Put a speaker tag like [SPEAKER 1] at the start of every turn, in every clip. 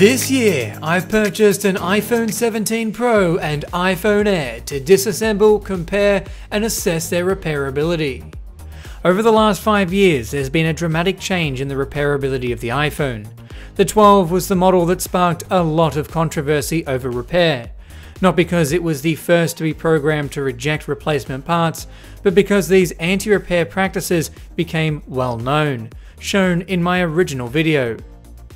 [SPEAKER 1] This year, I've purchased an iPhone 17 Pro and iPhone Air to disassemble, compare, and assess their repairability. Over the last five years, there's been a dramatic change in the repairability of the iPhone. The 12 was the model that sparked a lot of controversy over repair. Not because it was the first to be programmed to reject replacement parts, but because these anti repair practices became well known, shown in my original video.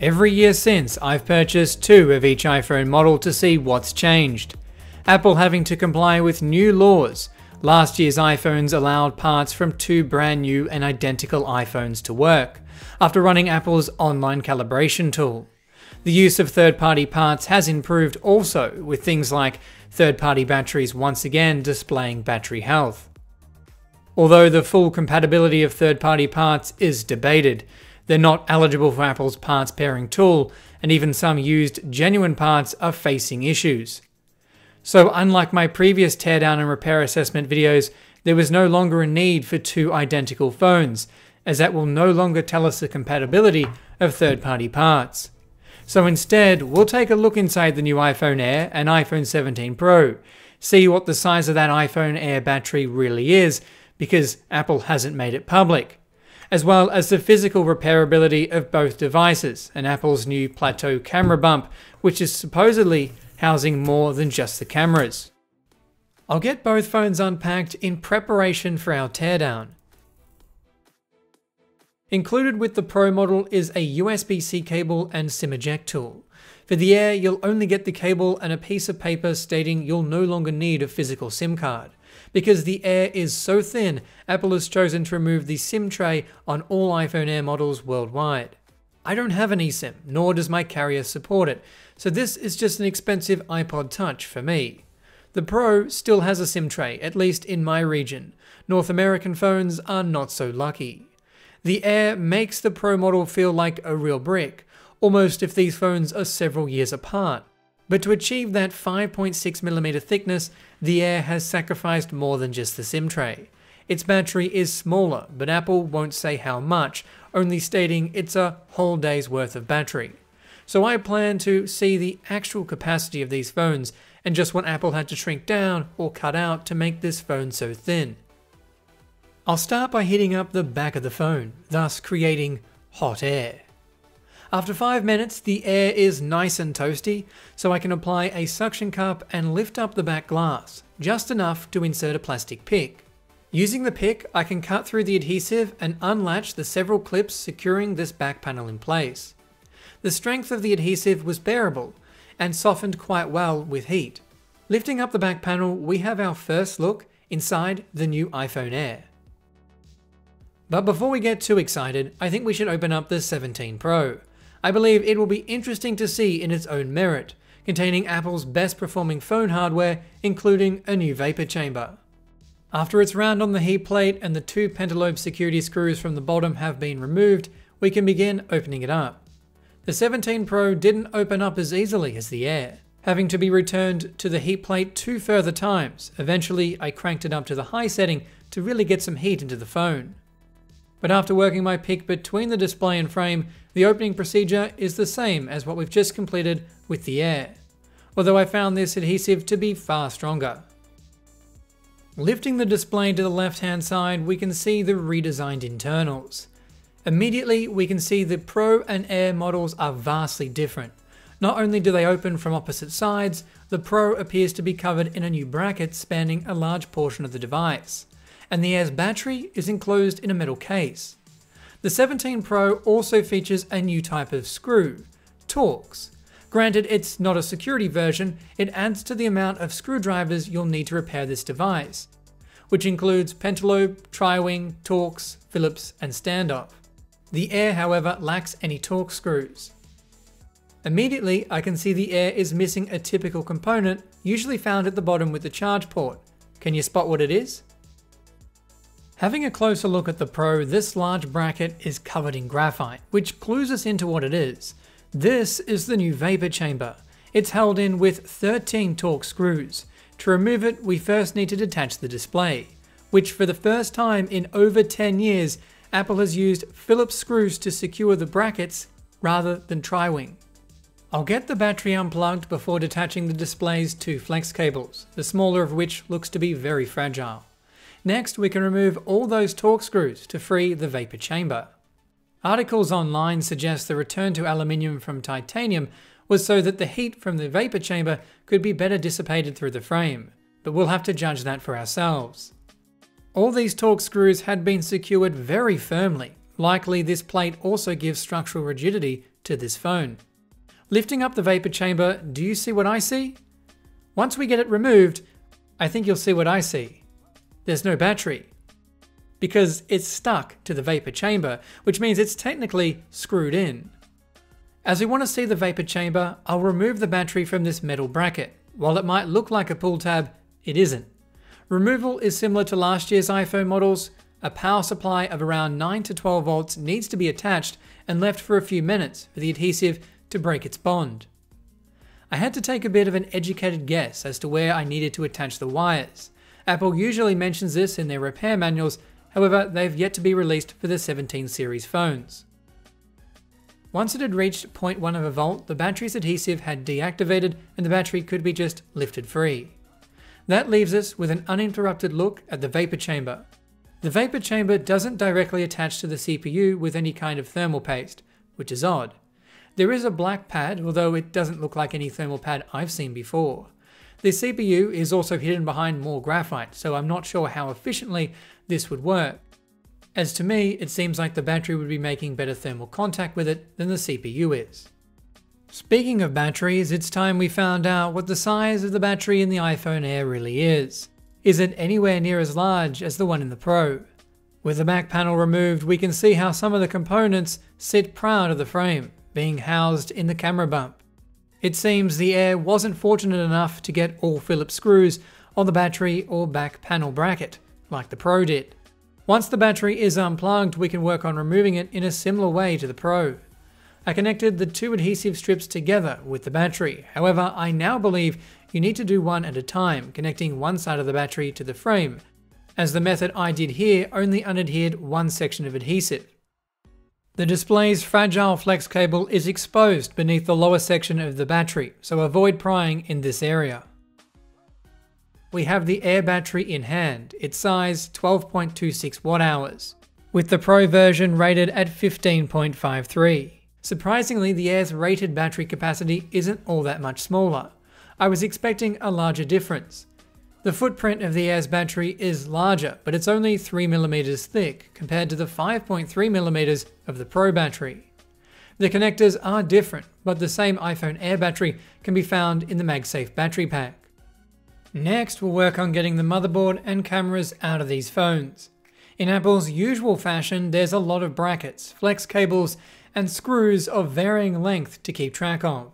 [SPEAKER 1] Every year since, I've purchased two of each iPhone model to see what's changed. Apple having to comply with new laws. Last year's iPhones allowed parts from two brand new and identical iPhones to work, after running Apple's online calibration tool. The use of third party parts has improved also, with things like third party batteries once again displaying battery health. Although the full compatibility of third party parts is debated, they're not eligible for Apple's parts pairing tool, and even some used genuine parts are facing issues. So, unlike my previous teardown and repair assessment videos, there was no longer a need for two identical phones, as that will no longer tell us the compatibility of third party parts. So instead, we'll take a look inside the new iPhone Air and iPhone 17 Pro, see what the size of that iPhone Air battery really is, because Apple hasn't made it public as well as the physical repairability of both devices and Apple's new plateau camera bump, which is supposedly housing more than just the cameras. I'll get both phones unpacked in preparation for our teardown. Included with the Pro model is a USB-C cable and SIM eject tool. For the Air, you'll only get the cable and a piece of paper stating you'll no longer need a physical SIM card. Because the Air is so thin, Apple has chosen to remove the SIM tray on all iPhone Air models worldwide. I don't have an eSIM, nor does my carrier support it, so this is just an expensive iPod Touch for me. The Pro still has a SIM tray, at least in my region. North American phones are not so lucky. The Air makes the Pro model feel like a real brick, almost if these phones are several years apart. But to achieve that 5.6mm thickness, the Air has sacrificed more than just the SIM tray. Its battery is smaller, but Apple won't say how much, only stating it's a whole day's worth of battery. So I plan to see the actual capacity of these phones and just what Apple had to shrink down or cut out to make this phone so thin. I'll start by heating up the back of the phone, thus creating hot air. After 5 minutes, the air is nice and toasty, so I can apply a suction cup and lift up the back glass, just enough to insert a plastic pick. Using the pick, I can cut through the adhesive and unlatch the several clips securing this back panel in place. The strength of the adhesive was bearable and softened quite well with heat. Lifting up the back panel, we have our first look inside the new iPhone Air. But before we get too excited, I think we should open up the 17 Pro. I believe it will be interesting to see in its own merit, containing Apple's best performing phone hardware, including a new vapor chamber. After it's round on the heat plate and the two pentalobe security screws from the bottom have been removed, we can begin opening it up. The 17 Pro didn't open up as easily as the Air, having to be returned to the heat plate two further times. Eventually, I cranked it up to the high setting to really get some heat into the phone. But after working my pick between the display and frame, the opening procedure is the same as what we've just completed with the Air, although I found this adhesive to be far stronger. Lifting the display to the left hand side, we can see the redesigned internals. Immediately, we can see the Pro and Air models are vastly different. Not only do they open from opposite sides, the Pro appears to be covered in a new bracket spanning a large portion of the device and the Air's battery is enclosed in a metal case. The 17 Pro also features a new type of screw, Torx. Granted, it's not a security version, it adds to the amount of screwdrivers you'll need to repair this device, which includes Pentalobe, Tri-Wing, Torx, Phillips, and Standoff. The Air, however, lacks any Torx screws. Immediately, I can see the Air is missing a typical component, usually found at the bottom with the charge port. Can you spot what it is? Having a closer look at the Pro, this large bracket is covered in graphite, which clues us into what it is. This is the new vapor chamber. It's held in with 13 Torx screws. To remove it, we first need to detach the display, which for the first time in over 10 years, Apple has used Phillips screws to secure the brackets rather than Tri-Wing. I'll get the battery unplugged before detaching the display's two flex cables, the smaller of which looks to be very fragile. Next, we can remove all those Torx screws to free the vapor chamber. Articles online suggest the return to aluminium from titanium was so that the heat from the vapor chamber could be better dissipated through the frame, but we'll have to judge that for ourselves. All these Torx screws had been secured very firmly, likely this plate also gives structural rigidity to this phone. Lifting up the vapor chamber, do you see what I see? Once we get it removed, I think you'll see what I see. There's no battery. Because it's stuck to the vapor chamber, which means it's technically screwed in. As we want to see the vapor chamber, I'll remove the battery from this metal bracket. While it might look like a pull tab, it isn't. Removal is similar to last year's iPhone models. A power supply of around 9 to 12 volts needs to be attached and left for a few minutes for the adhesive to break its bond. I had to take a bit of an educated guess as to where I needed to attach the wires. Apple usually mentions this in their repair manuals, however, they've yet to be released for the 17 series phones. Once it had reached 0.1 of a volt, the battery's adhesive had deactivated and the battery could be just lifted free. That leaves us with an uninterrupted look at the vapor chamber. The vapor chamber doesn't directly attach to the CPU with any kind of thermal paste, which is odd. There is a black pad, although it doesn't look like any thermal pad I've seen before. The CPU is also hidden behind more graphite, so I'm not sure how efficiently this would work. As to me, it seems like the battery would be making better thermal contact with it than the CPU is. Speaking of batteries, it's time we found out what the size of the battery in the iPhone Air really is. Is it anywhere near as large as the one in the Pro? With the back panel removed, we can see how some of the components sit proud of the frame being housed in the camera bump. It seems the Air wasn't fortunate enough to get all Phillips screws on the battery or back panel bracket, like the Pro did. Once the battery is unplugged, we can work on removing it in a similar way to the Pro. I connected the two adhesive strips together with the battery, however I now believe you need to do one at a time, connecting one side of the battery to the frame, as the method I did here only unadhered one section of adhesive. The display's fragile flex cable is exposed beneath the lower section of the battery, so avoid prying in this area. We have the Air battery in hand, its size 12.26 watt hours, with the Pro version rated at 15.53. Surprisingly, the Air's rated battery capacity isn't all that much smaller. I was expecting a larger difference, the footprint of the Air's battery is larger, but it's only 3mm thick compared to the 5.3mm of the Pro battery. The connectors are different, but the same iPhone Air battery can be found in the MagSafe battery pack. Next, we'll work on getting the motherboard and cameras out of these phones. In Apple's usual fashion, there's a lot of brackets, flex cables, and screws of varying length to keep track of.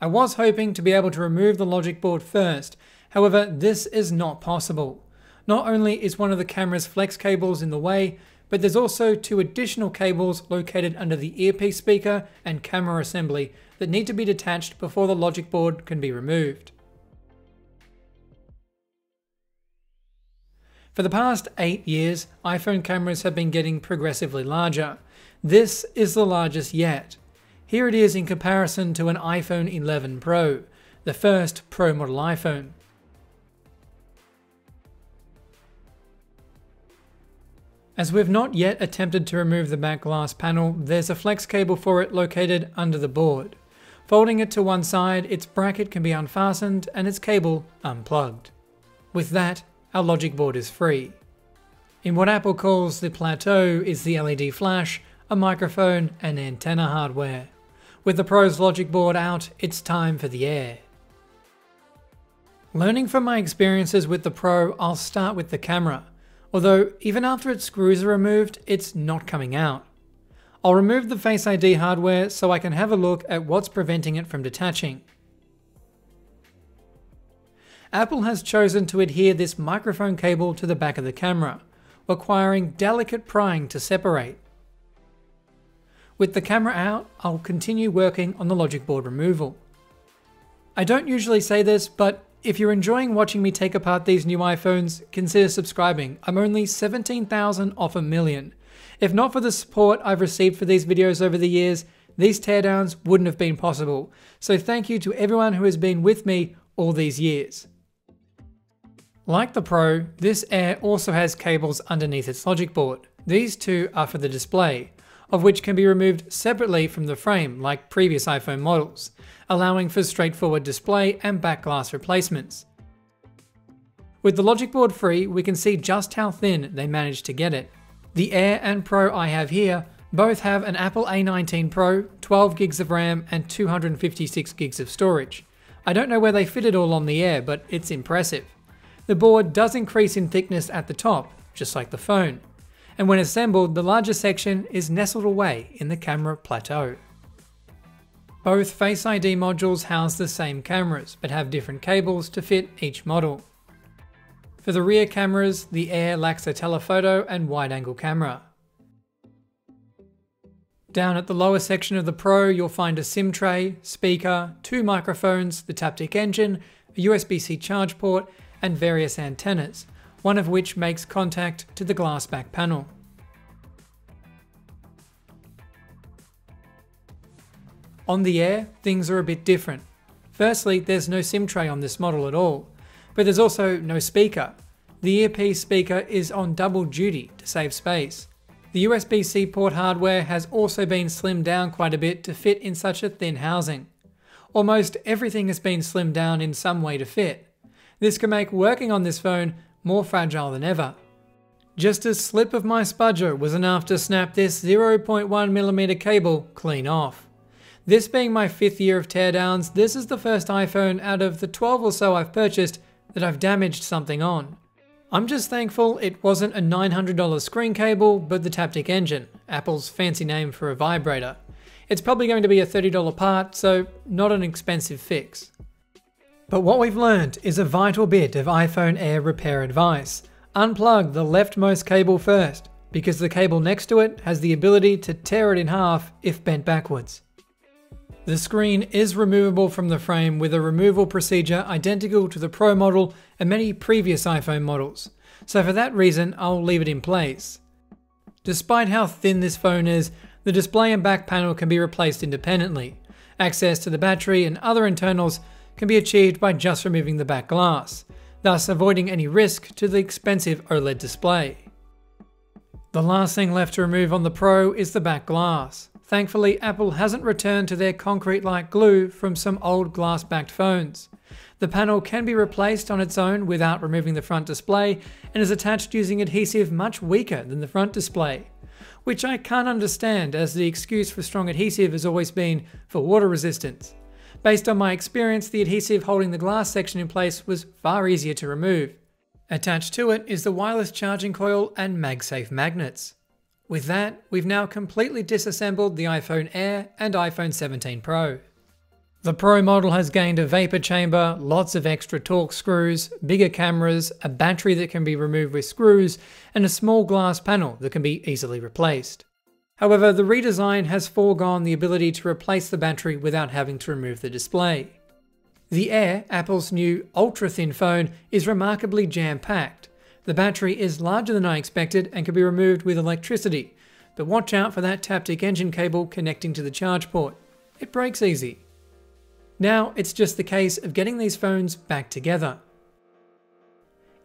[SPEAKER 1] I was hoping to be able to remove the logic board first, However, this is not possible. Not only is one of the camera's flex cables in the way, but there's also two additional cables located under the earpiece speaker and camera assembly that need to be detached before the logic board can be removed. For the past 8 years, iPhone cameras have been getting progressively larger. This is the largest yet. Here it is in comparison to an iPhone 11 Pro, the first Pro model iPhone. As we've not yet attempted to remove the back glass panel, there's a flex cable for it located under the board. Folding it to one side, its bracket can be unfastened and its cable unplugged. With that, our logic board is free. In what Apple calls the plateau is the LED flash, a microphone and antenna hardware. With the Pro's logic board out, it's time for the Air. Learning from my experiences with the Pro, I'll start with the camera. Although, even after its screws are removed, it's not coming out. I'll remove the Face ID hardware so I can have a look at what's preventing it from detaching. Apple has chosen to adhere this microphone cable to the back of the camera, requiring delicate prying to separate. With the camera out, I'll continue working on the logic board removal. I don't usually say this, but if you're enjoying watching me take apart these new iPhones, consider subscribing. I'm only 17,000 off a million. If not for the support I've received for these videos over the years, these teardowns wouldn't have been possible. So thank you to everyone who has been with me all these years. Like the Pro, this Air also has cables underneath its logic board. These two are for the display, of which can be removed separately from the frame like previous iPhone models, allowing for straightforward display and back glass replacements. With the logic board free, we can see just how thin they managed to get it. The Air and Pro I have here both have an Apple A19 Pro, 12 gigs of RAM and 256 gigs of storage. I don't know where they fit it all on the Air, but it's impressive. The board does increase in thickness at the top, just like the phone. And when assembled, the larger section is nestled away in the camera plateau. Both Face ID modules house the same cameras, but have different cables to fit each model. For the rear cameras, the Air lacks a telephoto and wide-angle camera. Down at the lower section of the Pro, you'll find a SIM tray, speaker, two microphones, the Taptic engine, a USB-C charge port, and various antennas, one of which makes contact to the glass back panel. On the Air, things are a bit different. Firstly, there's no SIM tray on this model at all, but there's also no speaker. The earpiece speaker is on double duty to save space. The USB-C port hardware has also been slimmed down quite a bit to fit in such a thin housing. Almost everything has been slimmed down in some way to fit. This can make working on this phone more fragile than ever. Just a slip of my spudger was enough to snap this 0.1mm cable clean off. This being my fifth year of teardowns, this is the first iPhone out of the 12 or so I've purchased that I've damaged something on. I'm just thankful it wasn't a $900 screen cable, but the Taptic engine, Apple's fancy name for a vibrator. It's probably going to be a $30 part, so not an expensive fix. But what we've learned is a vital bit of iPhone Air repair advice. Unplug the leftmost cable first, because the cable next to it has the ability to tear it in half if bent backwards. The screen is removable from the frame with a removal procedure identical to the Pro model and many previous iPhone models, so for that reason I'll leave it in place. Despite how thin this phone is, the display and back panel can be replaced independently. Access to the battery and other internals can be achieved by just removing the back glass, thus avoiding any risk to the expensive OLED display. The last thing left to remove on the Pro is the back glass. Thankfully, Apple hasn't returned to their concrete-like glue from some old glass-backed phones. The panel can be replaced on its own without removing the front display and is attached using adhesive much weaker than the front display. Which I can't understand as the excuse for strong adhesive has always been for water resistance. Based on my experience, the adhesive holding the glass section in place was far easier to remove. Attached to it is the wireless charging coil and MagSafe magnets. With that, we've now completely disassembled the iPhone Air and iPhone 17 Pro. The Pro model has gained a vapor chamber, lots of extra Torx screws, bigger cameras, a battery that can be removed with screws, and a small glass panel that can be easily replaced. However, the redesign has foregone the ability to replace the battery without having to remove the display. The Air, Apple's new ultra-thin phone, is remarkably jam-packed, the battery is larger than I expected and can be removed with electricity, but watch out for that Taptic engine cable connecting to the charge port. It breaks easy. Now it's just the case of getting these phones back together.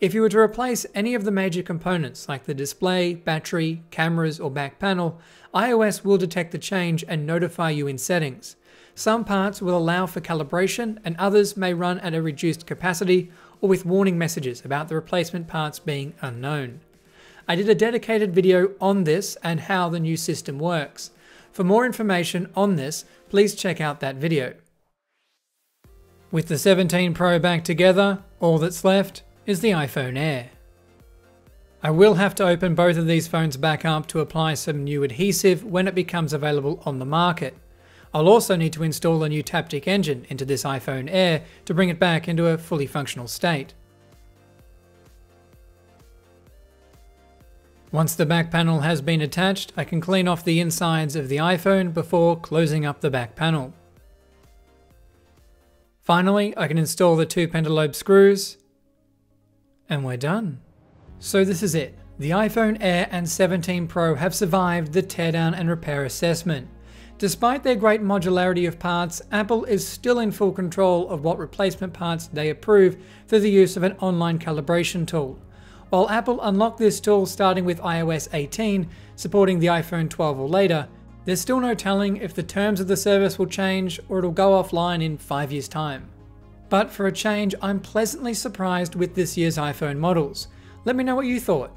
[SPEAKER 1] If you were to replace any of the major components like the display, battery, cameras or back panel, iOS will detect the change and notify you in settings. Some parts will allow for calibration and others may run at a reduced capacity or with warning messages about the replacement parts being unknown. I did a dedicated video on this and how the new system works. For more information on this, please check out that video. With the 17 Pro back together, all that's left is the iPhone Air. I will have to open both of these phones back up to apply some new adhesive when it becomes available on the market. I'll also need to install a new Taptic engine into this iPhone Air to bring it back into a fully functional state. Once the back panel has been attached, I can clean off the insides of the iPhone before closing up the back panel. Finally, I can install the two pentalobe screws, and we're done. So this is it. The iPhone Air and 17 Pro have survived the teardown and repair assessment. Despite their great modularity of parts, Apple is still in full control of what replacement parts they approve through the use of an online calibration tool. While Apple unlocked this tool starting with iOS 18, supporting the iPhone 12 or later, there's still no telling if the terms of the service will change or it'll go offline in five years' time. But for a change, I'm pleasantly surprised with this year's iPhone models. Let me know what you thought.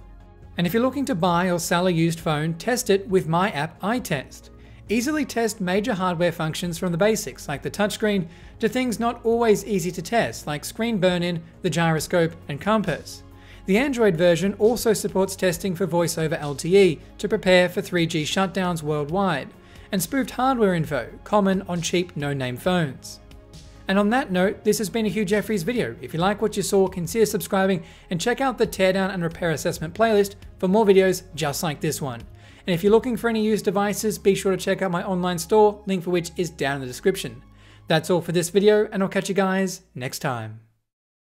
[SPEAKER 1] And if you're looking to buy or sell a used phone, test it with my app iTest. Easily test major hardware functions from the basics, like the touchscreen, to things not always easy to test, like screen burn-in, the gyroscope, and compass. The Android version also supports testing for voice over LTE to prepare for 3G shutdowns worldwide, and spoofed hardware info, common on cheap no-name phones. And on that note, this has been a Hugh Jeffreys video. If you like what you saw, consider subscribing and check out the Teardown and Repair Assessment playlist for more videos just like this one. And if you're looking for any used devices, be sure to check out my online store, link for which is down in the description. That's all for this video, and I'll catch you guys next time.